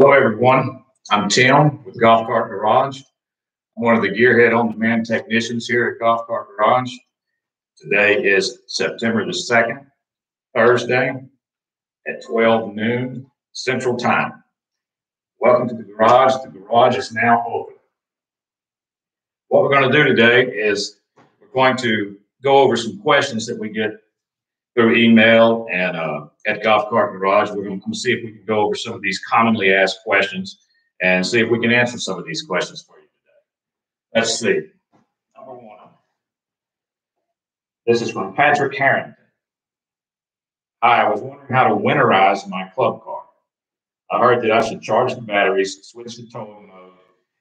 Hello, everyone. I'm Tim with Golf Cart Garage. I'm one of the Gearhead On Demand technicians here at Golf Cart Garage. Today is September the 2nd, Thursday at 12 noon Central Time. Welcome to the garage. The garage is now open. What we're going to do today is we're going to go over some questions that we get through email and uh, at Golf Cart Garage. We're going to see if we can go over some of these commonly asked questions and see if we can answer some of these questions for you today. Let's see. Number one. This is from Patrick Harrington. Hi, I was wondering how to winterize my club car. I heard that I should charge the batteries, switch the towing mode,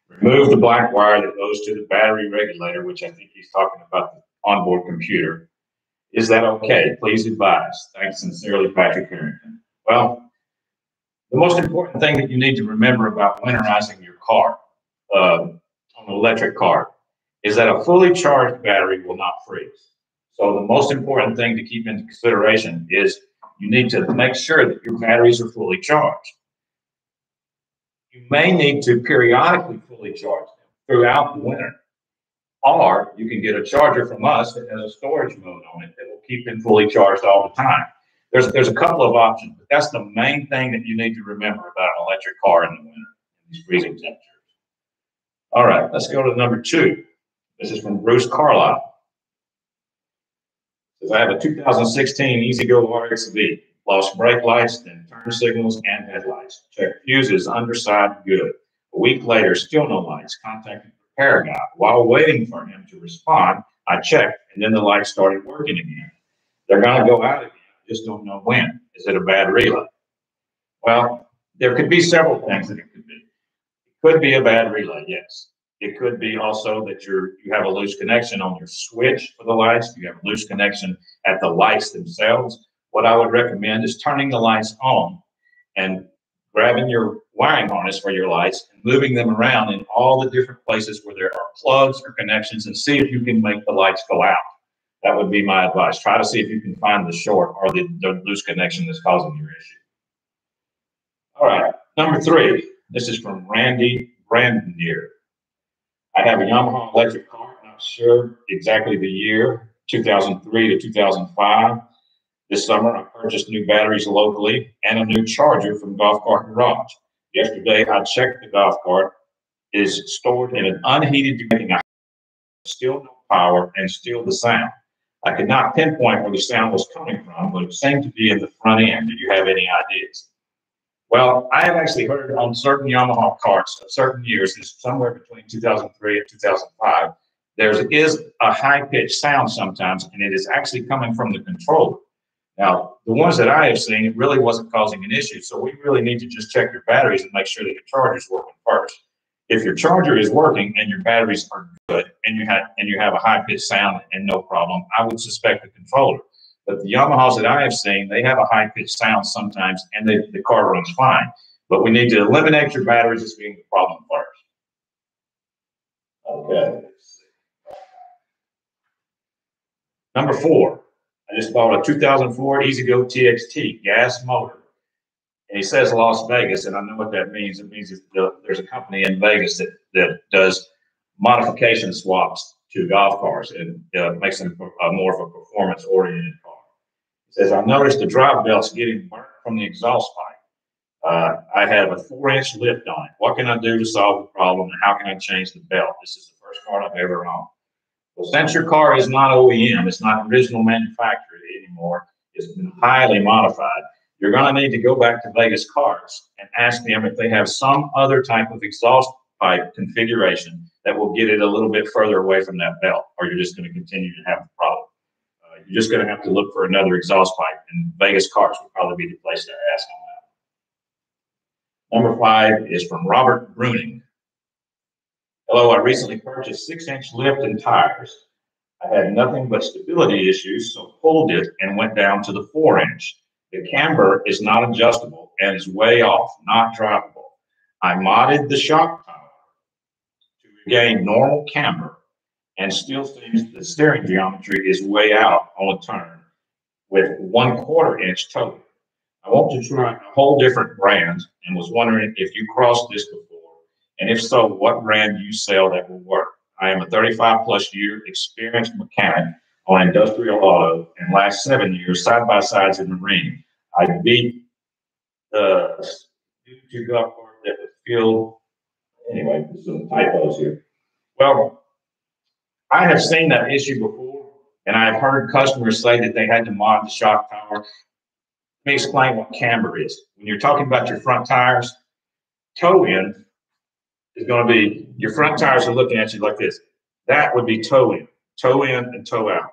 remove the black wire that goes to the battery regulator, which I think he's talking about the onboard computer. Is that okay? Please advise. Thanks sincerely, Patrick Harrington. Well, the most important thing that you need to remember about winterizing your car, uh, an electric car, is that a fully charged battery will not freeze. So the most important thing to keep into consideration is you need to make sure that your batteries are fully charged. You may need to periodically fully charge them throughout the winter. Or you can get a charger from us that has a storage mode on it that will keep them fully charged all the time. There's, there's a couple of options, but that's the main thing that you need to remember about an electric car in the winter, in these freezing temperatures. All right, let's go to number two. This is from Bruce Carlisle. Says I have a 2016 E-Z-GO RXV, lost brake lights, then turn signals and headlights. Check fuses, underside, good. A week later, still no lights. Contacted guy. While waiting for him to respond, I checked, and then the lights started working again. They're going to go out again. Just don't know when. Is it a bad relay? Well, there could be several things that it could be. It could be a bad relay, yes. It could be also that you're you have a loose connection on your switch for the lights. You have a loose connection at the lights themselves. What I would recommend is turning the lights on and grabbing your wiring harness for your lights and moving them around in all the different places where there are plugs or connections and see if you can make the lights go out. That would be my advice. Try to see if you can find the short or the, the loose connection that's causing your issue. All right, number three. This is from Randy Brandier. I have a Yamaha electric car, not sure exactly the year, 2003 to 2005. This summer, I purchased new batteries locally and a new charger from Golf Cart Garage. Yesterday, I checked the golf cart is stored in an unheated unit, still no power and still the sound. I could not pinpoint where the sound was coming from, but it seemed to be in the front end. Do you have any ideas? Well, I have actually heard on certain Yamaha carts of certain years, somewhere between 2003 and 2005, there is a high pitched sound sometimes, and it is actually coming from the controller. Now, the ones that I have seen, it really wasn't causing an issue. So we really need to just check your batteries and make sure that your charger is working first. If your charger is working and your batteries are good and you have and you have a high pitched sound and no problem, I would suspect the controller. But the Yamahas that I have seen, they have a high pitched sound sometimes and they, the car runs fine. But we need to eliminate your batteries as being the problem first. Okay. Number four, I just bought a 2004 E-Z-GO TXT gas motor. And he says Las Vegas, and I know what that means. It means there's a company in Vegas that, that does modification swaps to golf cars and uh, makes them a, more of a performance oriented car. He says, I noticed the drive belt's getting burnt from the exhaust pipe. Uh, I have a four inch lift on it. What can I do to solve the problem and how can I change the belt? This is the first car I've ever owned. Since your car is not OEM, it's not original manufacturer anymore, it's been highly modified, you're going to need to go back to Vegas Cars and ask them if they have some other type of exhaust pipe configuration that will get it a little bit further away from that belt, or you're just going to continue to have the problem. Uh, you're just going to have to look for another exhaust pipe, and Vegas Cars would probably be the place to ask on that. Number five is from Robert Bruning. Hello, I recently purchased six inch lift and tires. I had nothing but stability issues, so pulled it and went down to the four inch. The camber is not adjustable and is way off, not drivable. I modded the shock to regain normal camber and still seems the steering geometry is way out on a turn with one quarter inch toe. I want to try a whole different brand and was wondering if you crossed this before, and if so, what brand do you sell that will work. I am a 35 plus year experienced mechanic on industrial auto and last seven years side by sides in marine. I beat the golf cart that was filled. Anyway, some typos here. Well, I have seen that issue before, and I've heard customers say that they had to mod the shock tower. Let me explain what camber is. When you're talking about your front tires, toe in is going to be your front tires are looking at you like this. That would be toe in, toe in and toe out.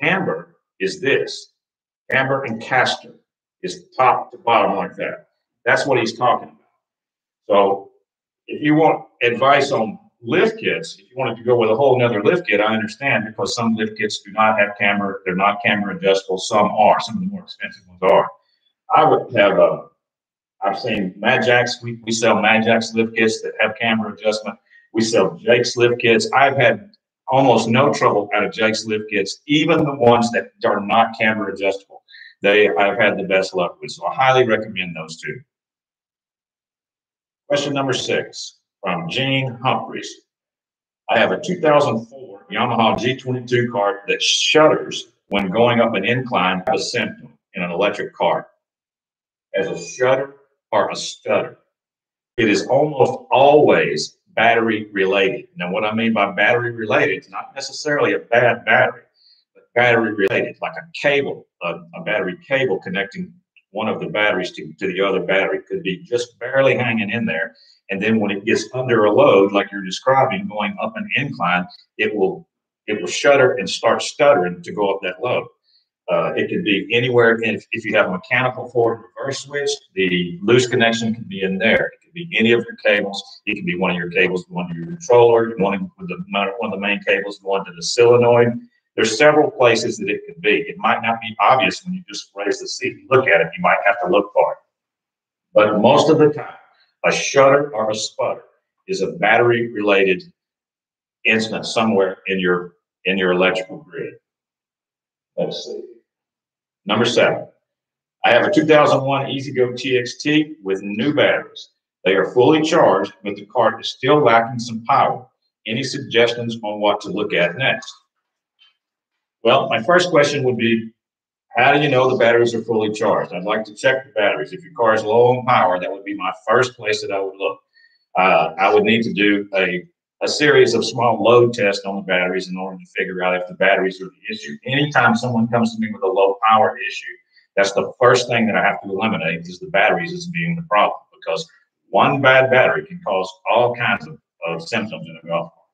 Camber is this. Camber and caster is top to bottom like that. That's what he's talking about. So if you want advice on lift kits, if you wanted to go with a whole nother lift kit, I understand because some lift kits do not have camber, they're not camber adjustable, some are, some of the more expensive ones are. I would have a, I've seen Madjax, we, we sell Madjax lift kits that have camber adjustment. We sell Jake's lift kits. I've had almost no trouble out of Jake's lift kits, even the ones that are not camber adjustable. They I've had the best luck with. So I highly recommend those two. Question number six from Gene Humphreys. I have a 2004 Yamaha G22 cart that shudders when going up an incline a symptom in an electric car. As a shudder or a stutter. It is almost always battery related. Now, what I mean by battery related, it's not necessarily a bad battery, but battery related, like a cable, a, a battery cable connecting one of the batteries to, to the other battery could be just barely hanging in there. And then when it gets under a load, like you're describing, going up an incline, it will it will shudder and start stuttering to go up that load. Uh, it could be anywhere. If, if you have a mechanical forward reverse switch, the loose connection can be in there. It could be any of your cables. It could be one of your cables going to your controller, one of the, one of the main cables going to the solenoid. There's several places that it could be. It might not be obvious when you just raise the seat and look at it. You might have to look for it. But most of the time, a shudder or a sputter is a battery related incident somewhere in your in your electrical grid. Let's see. Number seven, I have a 2001 E-Z-GO TXT with new batteries. They are fully charged, but the cart is still lacking some power. Any suggestions on what to look at next? Well, my first question would be, how do you know the batteries are fully charged? I'd like to check the batteries. If your car is low on power, that would be my first place that I would look. Uh, I would need to do a a series of small load tests on the batteries in order to figure out if the batteries are the issue. Anytime someone comes to me with a low power issue, that's the first thing that I have to eliminate is the batteries as being the problem because one bad battery can cause all kinds of, of symptoms in a golf cart.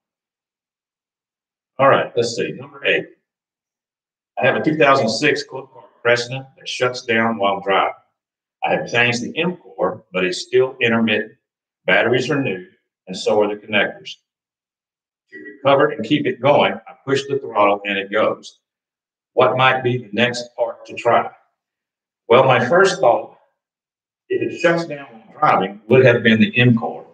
All right, let's see. Number eight. I have a 2006 Club Car Precedent that shuts down while driving. I have changed the MCOR, but it's still intermittent. Batteries are new, and so are the connectors. To recover and keep it going, I push the throttle and it goes. What might be the next part to try? Well, my first thought, if it shuts down while driving, would have been the MCOR.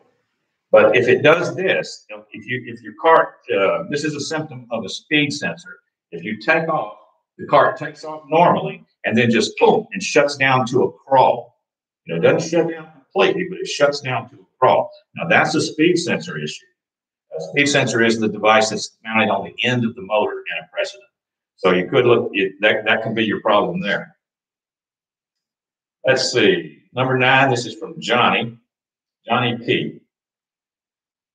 But if it does this, if you if your cart, uh, this is a symptom of a speed sensor. If you take off, the cart takes off normally and then just boom and shuts down to a crawl. You know, it doesn't shut down completely, but it shuts down to a crawl. Now that's a speed sensor issue. A speed sensor is the device that's mounted on the end of the motor in a precedent. So you could look, that, that can be your problem there. Let's see, number nine, this is from Johnny, Johnny P.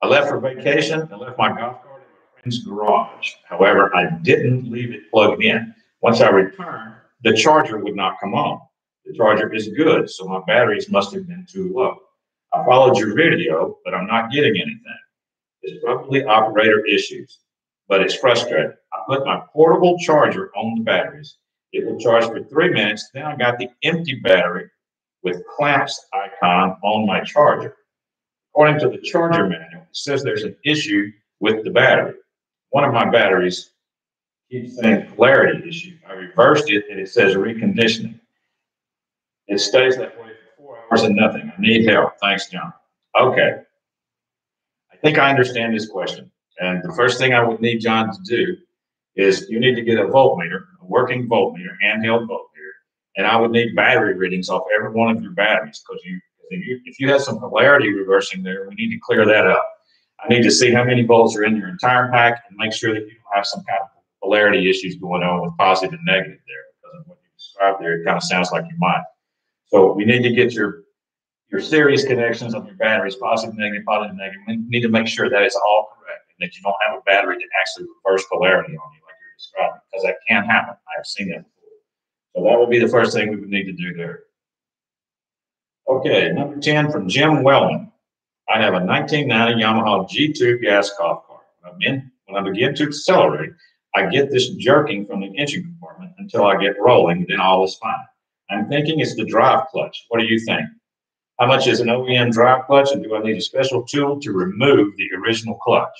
I left for vacation and left my golf cart in my friend's garage. However, I didn't leave it plugged in. Once I returned, the charger would not come on. The charger is good, so my batteries must have been too low. I followed your video, but I'm not getting anything. Probably operator issues, but it's frustrating. I put my portable charger on the batteries. It will charge for three minutes. Then I got the empty battery with clamps icon on my charger. According to the charger manual, it says there's an issue with the battery. One of my batteries keeps saying polarity issue. I reversed it and it says reconditioning. It stays that way for four hours and nothing. I need help. Thanks, John. Okay. I think I understand this question. And the first thing I would need John to do is you need to get a voltmeter, a working voltmeter, handheld voltmeter, And I would need battery readings off every one of your batteries because you, if you, if you have some polarity reversing there, we need to clear that up. I need to see how many volts are in your entire pack and make sure that you don't have some kind of polarity issues going on with positive and negative there because of what you described there. It kind of sounds like you might. So we need to get your your series connections of your batteries, positive, negative, positive, negative. We need to make sure that it's all correct and that you don't have a battery that actually reverse polarity on you like you're describing because that can happen. I've seen that before. So that would be the first thing we would need to do there. Okay, number 10 from Jim Wellman. I have a 1990 Yamaha G2 gas cough car. When, in, when I begin to accelerate, I get this jerking from the engine compartment until I get rolling, then all is fine. I'm thinking it's the drive clutch. What do you think? How much is an OEM drive clutch, and do I need a special tool to remove the original clutch?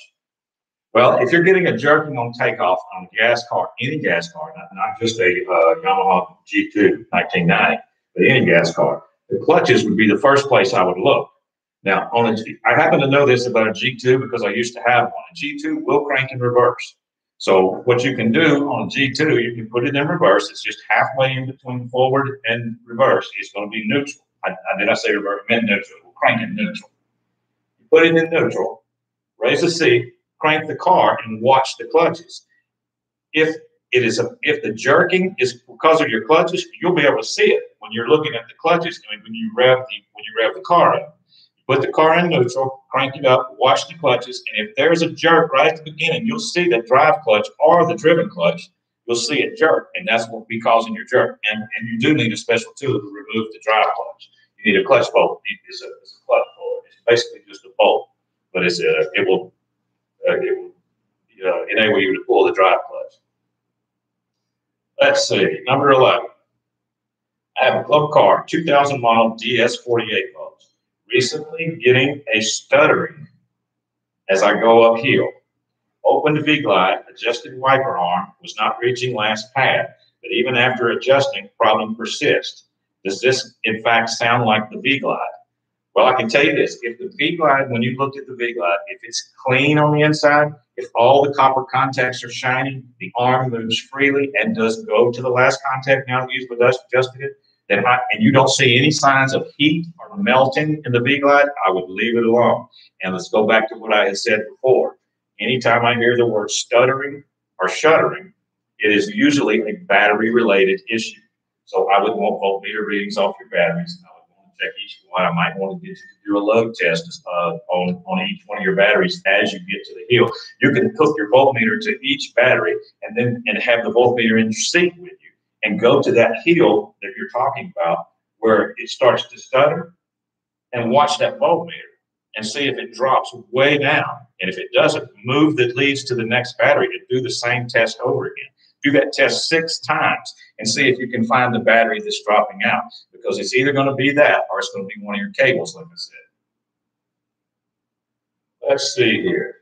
Well, if you're getting a jerking on takeoff on a gas car, any gas car, not, not just a uh, Yamaha G2 1990, but any gas car, the clutches would be the first place I would look. Now, on a G, I happen to know this about a G2 because I used to have one. A G2 will crank in reverse. So what you can do on a G2, you can put it in reverse. It's just halfway in between forward and reverse. It's going to be neutral. I, I did I say reverse? I meant neutral. We'll crank it neutral. You put it in neutral, raise the seat, crank the car, and watch the clutches. If it is a, if the jerking is because of your clutches, you'll be able to see it when you're looking at the clutches. I mean, when you rev the when you rev the car up. Put the car in neutral, crank it up, watch the clutches, and if there's a jerk right at the beginning, you'll see the drive clutch or the driven clutch. You'll see it jerk, and that's what will be causing your jerk. And, and you do need a special tool to remove the drive clutch. You need a clutch bolt. It's a, it's a clutch bolt. It's basically just a bolt, but it's a, it will uh, it will uh, enable you to pull the drive clutch. Let's see, number 11. I have a club car, 2000 model DS48 volts recently getting a stuttering as I go uphill. Opened the V-Glide, adjusted wiper arm, was not reaching last pad, but even after adjusting, problem persists. Does this in fact sound like the V-Glide? Well, I can tell you this, if the V-Glide, when you looked at the V-Glide, if it's clean on the inside, if all the copper contacts are shining, the arm moves freely and does go to the last contact now that you've adjusted it, then I, and you don't see any signs of heat or melting in the V-Glide, I would leave it alone. And let's go back to what I had said before. Anytime I hear the word stuttering or shuddering, it is usually a battery related issue. So I would want voltmeter readings off your batteries. I would want to check each one. I might want to get you to do a load test uh, on, on each one of your batteries as you get to the hill. You can hook your voltmeter to each battery and then and have the voltmeter in your seat with you and go to that hill that you're talking about where it starts to stutter and watch that voltmeter and see if it drops way down. And if it doesn't, move the leads to the next battery to do the same test over again. Do that test six times and see if you can find the battery that's dropping out because it's either going to be that or it's going to be one of your cables, like I said. Let's see here.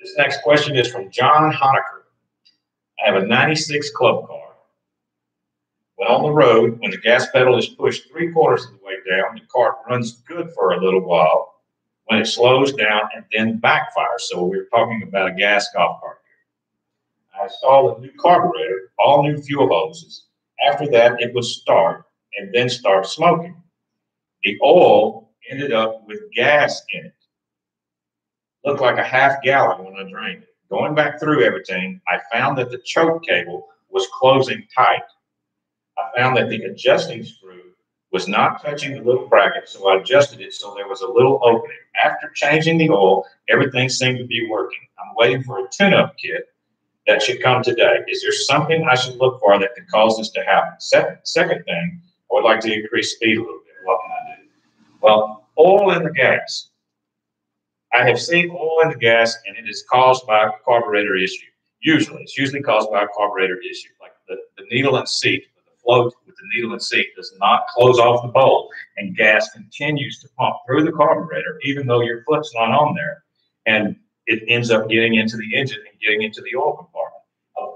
This next question is from John Honaker. I have a 96 club car. When on the road, when the gas pedal is pushed three quarters of the way down, the car runs good for a little while when it slows down and then backfires. So we're talking about a gas golf cart here. I installed a new carburetor, all new fuel hoses. After that, it would start and then start smoking. The oil ended up with gas in it looked like a half gallon when I drained it. Going back through everything, I found that the choke cable was closing tight. I found that the adjusting was not touching the little bracket, so I adjusted it so there was a little opening. After changing the oil, everything seemed to be working. I'm waiting for a tune-up kit that should come today. Is there something I should look for that could cause this to happen? Second, second thing, I would like to increase speed a little bit. What can I do? Well, oil in the gas. I have seen oil in the gas and it is caused by a carburetor issue. Usually, it's usually caused by a carburetor issue, like the, the needle and seat, the float the needle and seat does not close off the bolt and gas continues to pump through the carburetor, even though your foot's not on there. And it ends up getting into the engine and getting into the oil compartment.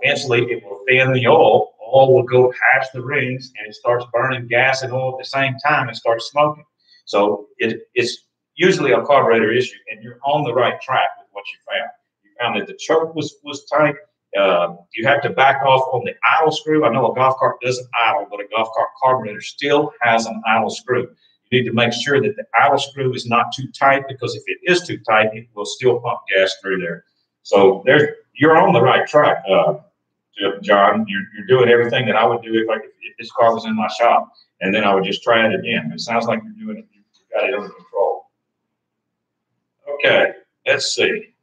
Eventually, it will thin the oil. Oil will go past the rings and it starts burning gas and oil at the same time and starts smoking. So it, it's usually a carburetor issue, and you're on the right track with what you found. You found that the choke was was tight, Uh, you have to back off on the idle screw. I know a golf cart doesn't idle, but a golf cart carburetor still has an idle screw. You need to make sure that the idle screw is not too tight because if it is too tight, it will still pump gas through there. So there, you're on the right track, uh, John. You're, you're doing everything that I would do if, I, if this car was in my shop, and then I would just try it again. It sounds like you're doing it. You've got it under control. Okay, let's see.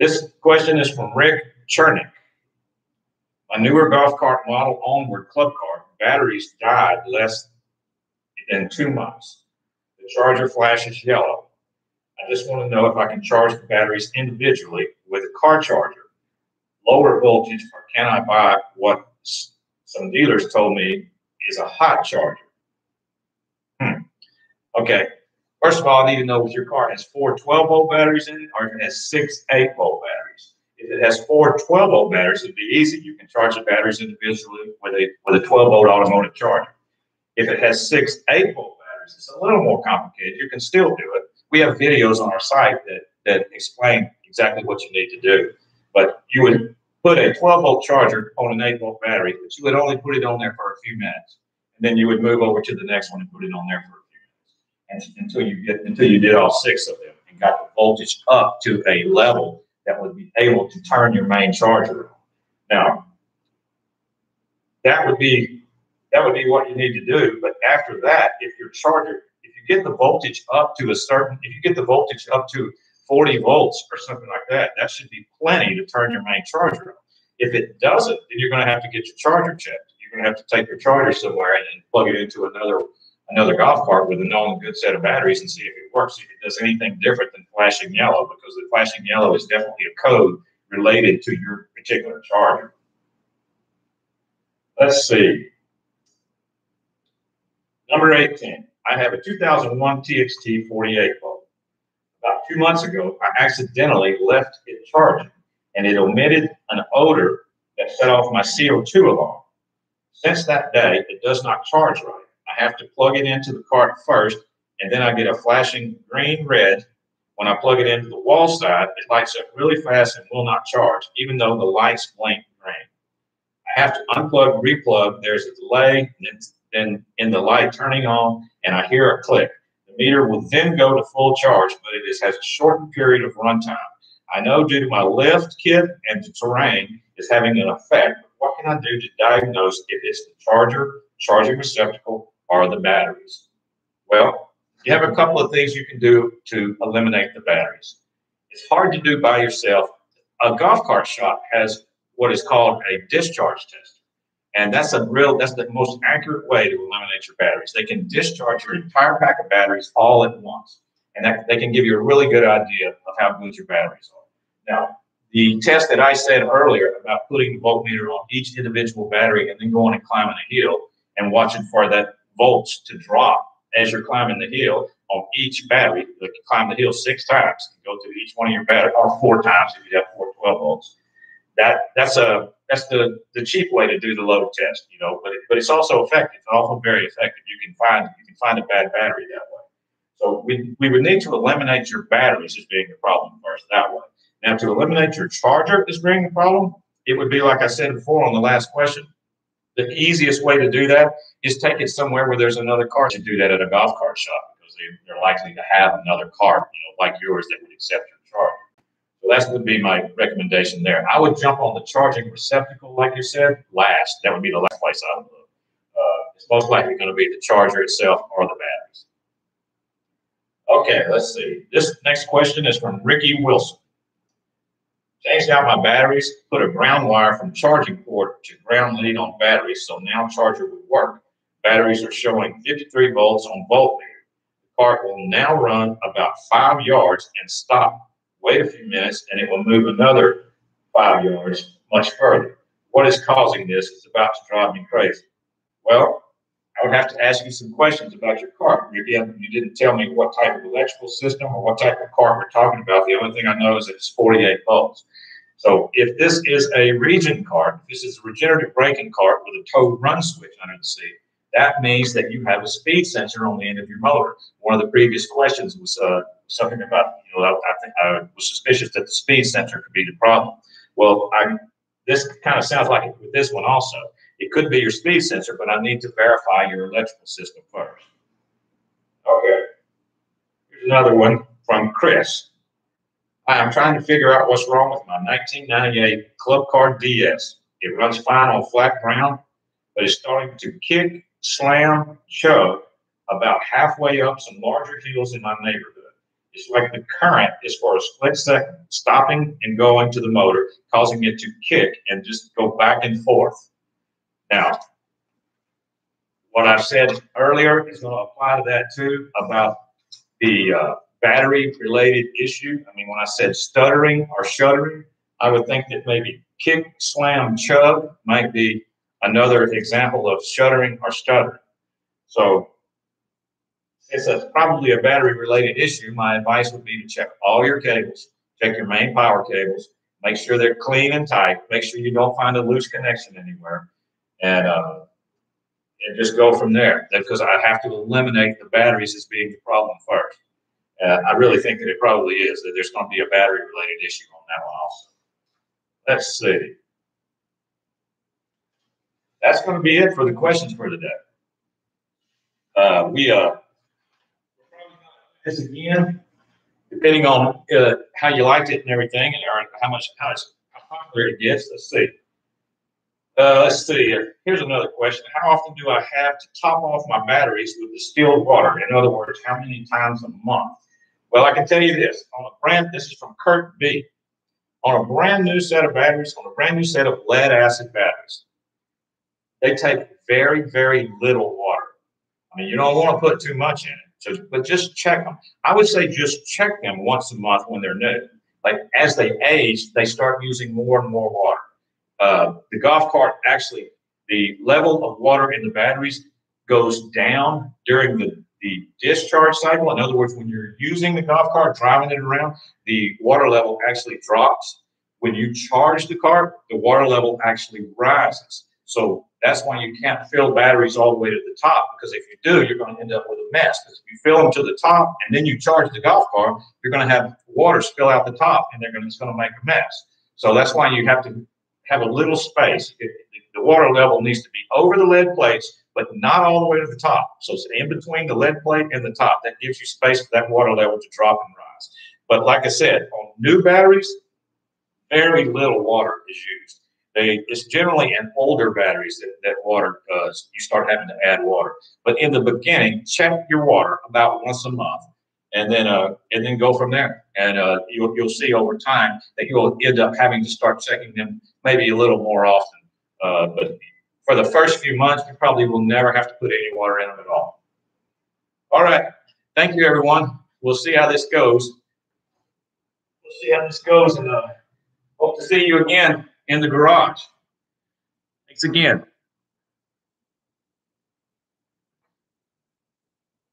This question is from Rick Chernick. My newer golf cart model onward club car batteries died less than two months. The charger flashes yellow. I just want to know if I can charge the batteries individually with a car charger, lower voltage, or can I buy what some dealers told me is a hot charger? Hmm. Okay, First of all, I need to know if your car has four 12 volt batteries in it or if it has six 8 volt batteries. If it has four 12 volt batteries, it'd be easy. You can charge the batteries individually with a with a 12 volt automotive charger. If it has six 8 volt batteries, it's a little more complicated. You can still do it. We have videos on our site that, that explain exactly what you need to do. But you would put a 12 volt charger on an 8 volt battery, but you would only put it on there for a few minutes. And then you would move over to the next one and put it on there for until you get until you did all six of them and got the voltage up to a level that would be able to turn your main charger. Now, that would be that would be what you need to do. But after that, if your charger, if you get the voltage up to a certain, if you get the voltage up to 40 volts or something like that, that should be plenty to turn your main charger on. If it doesn't, then you're going to have to get your charger checked. You're going to have to take your charger somewhere and plug it into another another golf cart with a known good set of batteries and see if it works, if it does anything different than flashing yellow, because the flashing yellow is definitely a code related to your particular charger. Let's see. Number 18. I have a 2001 TXT 48 volt. About two months ago, I accidentally left it charging, and it emitted an odor that set off my CO2 alarm. Since that day, it does not charge right. I have to plug it into the cart first, and then I get a flashing green red. When I plug it into the wall side, it lights up really fast and will not charge, even though the lights blink green. I have to unplug, replug. There's a delay, then in the light turning on, and I hear a click. The meter will then go to full charge, but it is, has a shortened period of runtime. I know due to my lift kit and the terrain is having an effect, but what can I do to diagnose if it's the charger, charging receptacle, are the batteries. Well, you have a couple of things you can do to eliminate the batteries. It's hard to do by yourself. A golf cart shop has what is called a discharge tester. And that's a real, that's the most accurate way to eliminate your batteries. They can discharge your entire pack of batteries all at once. And that, they can give you a really good idea of how good your batteries are. Now, the test that I said earlier about putting the voltmeter on each individual battery and then going and climbing a hill and watching for that volts to drop as you're climbing the hill on each battery. You climb the hill six times, and go through each one of your batteries, or four times if you have four 12 volts. That that's a that's the the cheap way to do the load test, you know. But it, but it's also effective, also very effective. You can find you can find a bad battery that way. So we we would need to eliminate your batteries as being the problem first that way. Now to eliminate your charger as being the problem, it would be like I said before on the last question the easiest way to do that is take it somewhere where there's another car to do that at a golf cart shop because they, are likely to have another cart, you know, like yours that would accept your charge. So that would be my recommendation there. I would jump on the charging receptacle, like you said, last. That would be the last place I would look. Uh, it's most likely going to be the charger itself or the batteries. Okay, let's see. This next question is from Ricky Wilson. Changed out my batteries, put a ground wire from charging port to ground lead on batteries, so now charger would work. Batteries are showing 53 volts on voltmeter. The cart will now run about five yards and stop. Wait a few minutes and it will move another five yards much further. What is causing this? It's about to drive me crazy. Well, I would have to ask you some questions about your car. Again, you didn't tell me what type of electrical system or what type of car we're talking about. The only thing I know is that it's 48 volts. So if this is a regen cart, if this is a regenerative braking cart with a tow run switch under the seat, that means that you have a speed sensor on the end of your motor. One of the previous questions was uh, something about, you know, I, I, I was suspicious that the speed sensor could be the problem. Well, I, this kind of sounds like it with this one also. It could be your speed sensor, but I need to verify your electrical system first. Okay. Here's another one from Chris. I'm trying to figure out what's wrong with my 1998 Club Car DS. It runs fine on flat ground, but it's starting to kick, slam, chug about halfway up some larger hills in my neighborhood. It's like the current is for a split second, stopping and going to the motor, causing it to kick and just go back and forth. Now, what I said earlier is going to apply to that too about the uh, battery related issue. I mean, when I said stuttering or shuddering, I would think that maybe kick, slam, chug might be another example of shuddering or stuttering. So it's a, probably a battery related issue, my advice would be to check all your cables, check your main power cables, make sure they're clean and tight, make sure you don't find a loose connection anywhere, and uh, and just go from there. Because I have to eliminate the batteries as being the problem first. Uh, I really think that it probably is that there's going to be a battery related issue on that one also. Let's see. That's going to be it for the questions for today. Uh, we uh, this again, depending on uh, how you liked it and everything, or how much how, much, how popular it gets. Let's see. Uh, let's see. Here's another question. How often do I have to top off my batteries with distilled water? In other words, how many times a month? Well, I can tell you this. On a brand, this is from Kurt B. On a brand new set of batteries, on a brand new set of lead acid batteries, they take very, very little water. I mean, you don't want to put too much in it. So, but just check them. I would say just check them once a month when they're new. Like as they age, they start using more and more water. Uh, the golf cart actually, the level of water in the batteries goes down during the, the discharge cycle. In other words, when you're using the golf cart, driving it around, the water level actually drops. When you charge the cart, the water level actually rises. So that's why you can't fill batteries all the way to the top because if you do, you're going to end up with a mess. Because if you fill them to the top and then you charge the golf cart, you're going to have water spill out the top and they're going to, it's going to make a mess. So that's why you have to have a little space. The water level needs to be over the lead plates, but not all the way to the top. So it's in between the lead plate and the top. That gives you space for that water level to drop and rise. But like I said, on new batteries, very little water is used. They, it's generally in older batteries that, that water uh, you start having to add water. But in the beginning, check your water about once a month, and then uh, and then go from there. And uh, you'll you'll see over time that you'll end up having to start checking them maybe a little more often. Uh, but for the first few months, you probably will never have to put any water in them at all. All right, thank you, everyone. We'll see how this goes. We'll see how this goes, and uh, hope to see you again in the garage. Thanks again.